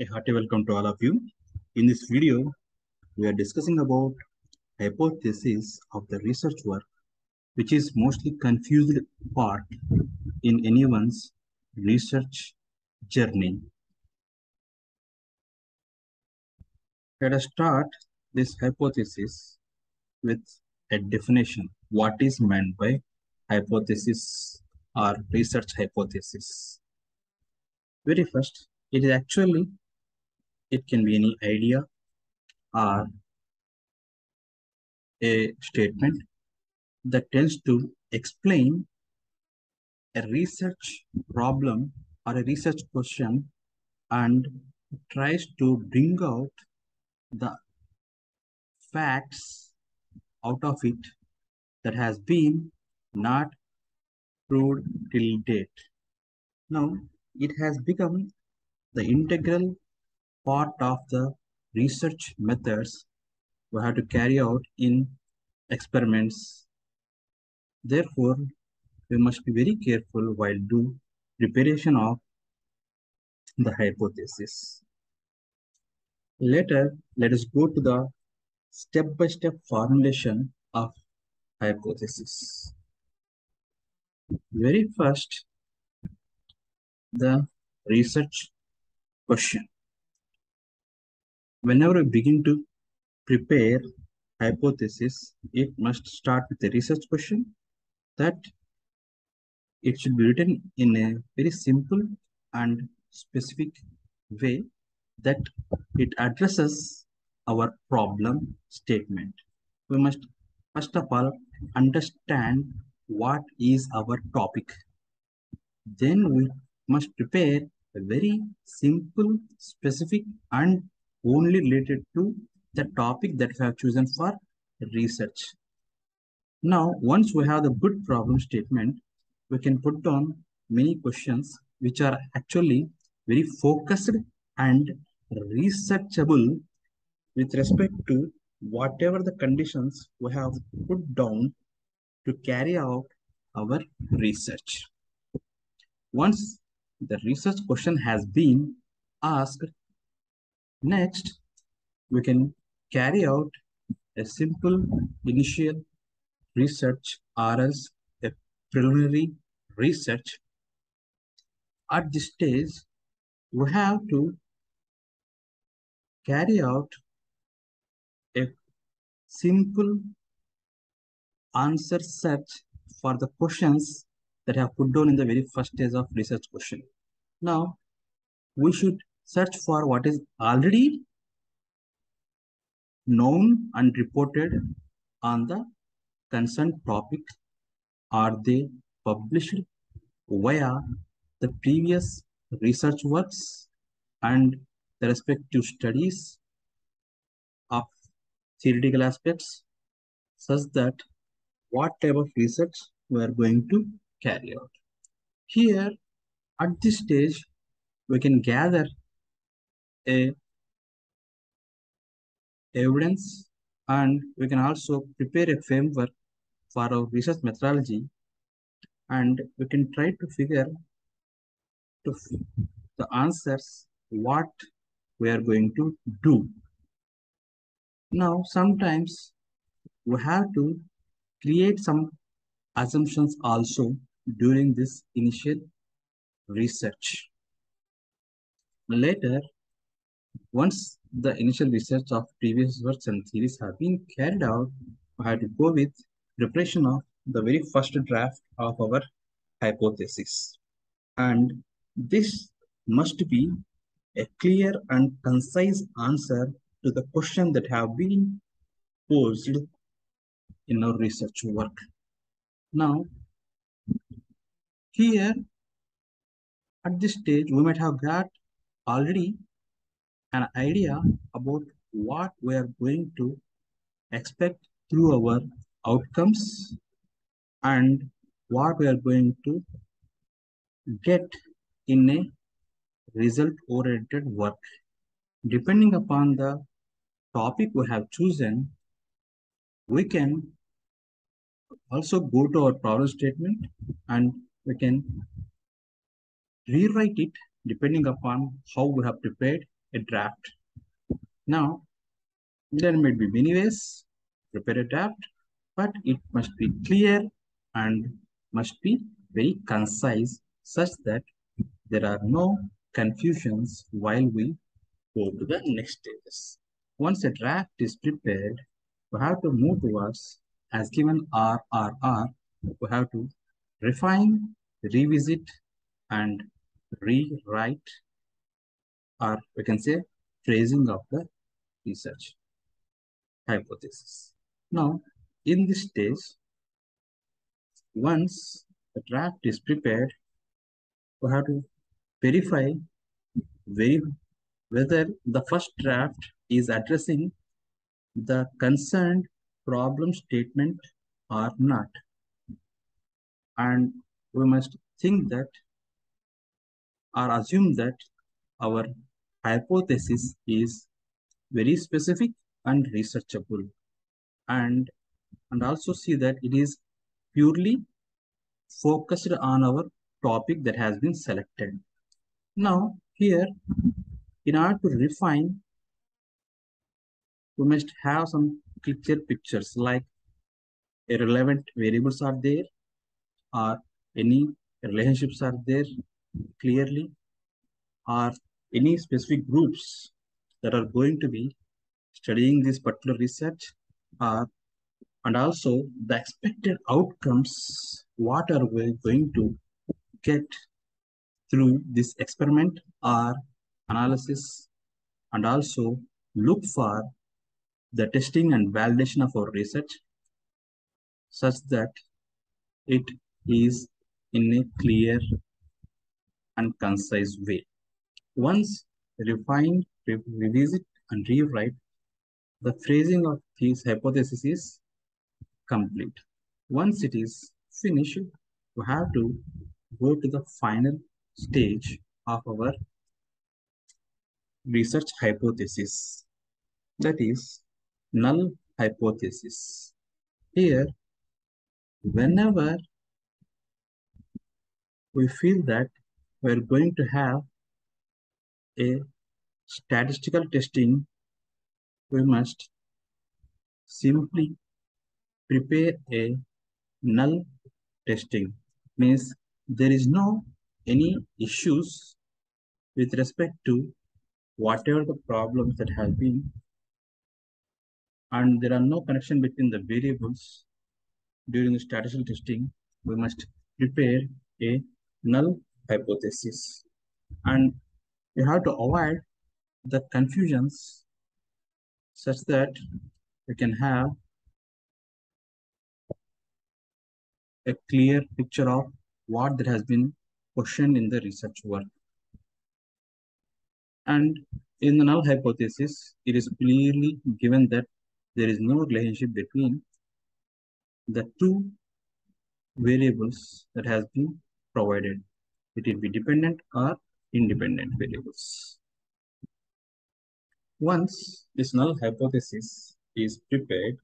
A hearty welcome to all of you. In this video, we are discussing about hypothesis of the research work, which is mostly confused part in anyone's research journey. Let us start this hypothesis with a definition. What is meant by hypothesis or research hypothesis? Very first, it is actually, it can be any idea or a statement that tends to explain a research problem or a research question and tries to bring out the facts out of it that has been not proved till date. Now, it has become the integral part of the research methods we have to carry out in experiments. Therefore, we must be very careful while do preparation of the hypothesis. Later, let us go to the step-by-step -step formulation of hypothesis. Very first, the research question. Whenever we begin to prepare hypothesis, it must start with a research question that it should be written in a very simple and specific way that it addresses our problem statement. We must first of all understand what is our topic. Then we must prepare a very simple, specific and only related to the topic that we have chosen for research. Now, once we have the good problem statement, we can put down many questions which are actually very focused and researchable with respect to whatever the conditions we have put down to carry out our research. Once the research question has been asked, next we can carry out a simple initial research or else a preliminary research. At this stage, we have to carry out a simple answer search for the questions that have put down in the very first stage of research question. Now, we should search for what is already known and reported on the concerned topic. Are they published via the previous research works and the respective studies of theoretical aspects such that what type of research we are going to carry out. Here, at this stage, we can gather a evidence and we can also prepare a framework for our research methodology and we can try to figure to the answers what we are going to do. Now, sometimes we have to create some assumptions also during this initial research. Later, once the initial research of previous works and theories have been carried out, we have to go with preparation of the very first draft of our hypothesis. And this must be a clear and concise answer to the question that have been posed in our research work. Now, here at this stage, we might have got already an idea about what we are going to expect through our outcomes and what we are going to get in a result-oriented work. Depending upon the topic we have chosen, we can also go to our problem statement and we can rewrite it depending upon how we have prepared a draft. Now, there might be many ways prepare a draft, but it must be clear and must be very concise such that there are no confusions while we go to the next stages. Once a draft is prepared, we have to move towards as given RRR, we have to refine, revisit, and rewrite, or we can say phrasing of the research hypothesis. Now, in this stage, once the draft is prepared, we have to verify whether the first draft is addressing the concerned problem statement or not. And we must think that or assume that our hypothesis is very specific and researchable and and also see that it is purely focused on our topic that has been selected. Now here in order to refine we must have some clear pictures like irrelevant variables are there or any relationships are there clearly or any specific groups that are going to be studying this particular research are and also the expected outcomes what are we going to get through this experiment or analysis and also look for the testing and validation of our research such that it is in a clear and concise way. Once refined, revisit and rewrite, the phrasing of these hypotheses is complete. Once it is finished, we have to go to the final stage of our research hypothesis. That is null hypothesis. Here, whenever we feel that we're going to have a statistical testing, we must simply prepare a null testing. Means there is no any issues with respect to whatever the problems that have been and there are no connection between the variables during the statistical testing, we must prepare a null hypothesis. And we have to avoid the confusions such that you can have a clear picture of what that has been questioned in the research work. And in the null hypothesis, it is clearly given that there is no relationship between the two variables that has been provided. It will be dependent or independent variables. Once this null hypothesis is prepared,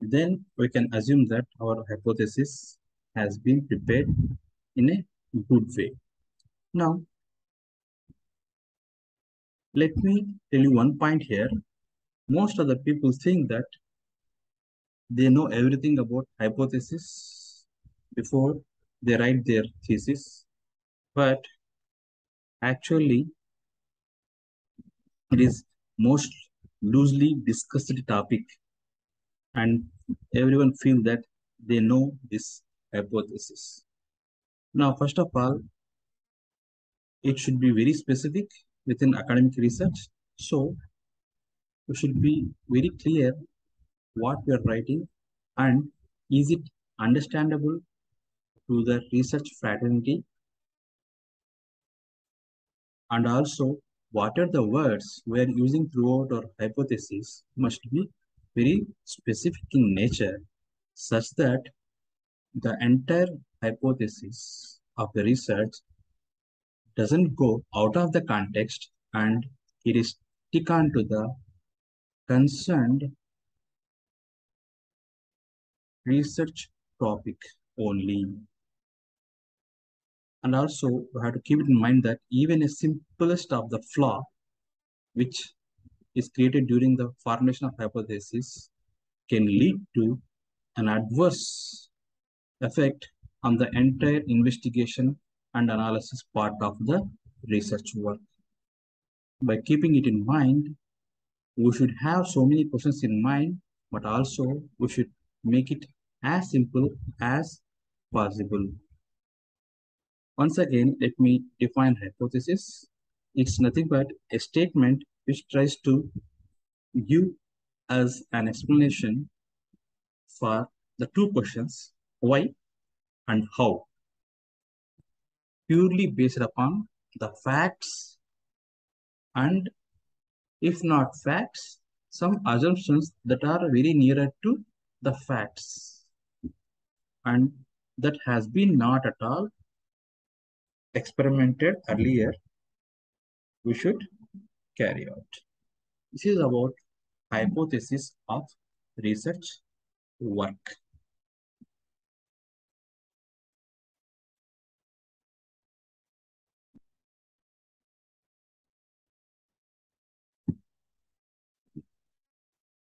then we can assume that our hypothesis has been prepared in a good way. Now, let me tell you one point here most of the people think that they know everything about hypothesis before they write their thesis, but actually it is most loosely discussed topic and everyone feel that they know this hypothesis. Now, first of all, it should be very specific within academic research. So you should be very clear what you are writing and is it understandable to the research fraternity and also what are the words we are using throughout our hypothesis must be very specific in nature such that the entire hypothesis of the research doesn't go out of the context and it is stick on to the concerned research topic only. And also we have to keep it in mind that even a simplest of the flaw, which is created during the formation of hypothesis, can lead to an adverse effect on the entire investigation and analysis part of the research work. By keeping it in mind, we should have so many questions in mind, but also we should make it as simple as possible. Once again, let me define hypothesis. It's nothing but a statement which tries to give us an explanation for the two questions, why and how, purely based upon the facts and if not facts, some assumptions that are very nearer to the facts and that has been not at all experimented earlier, we should carry out. This is about hypothesis of research work.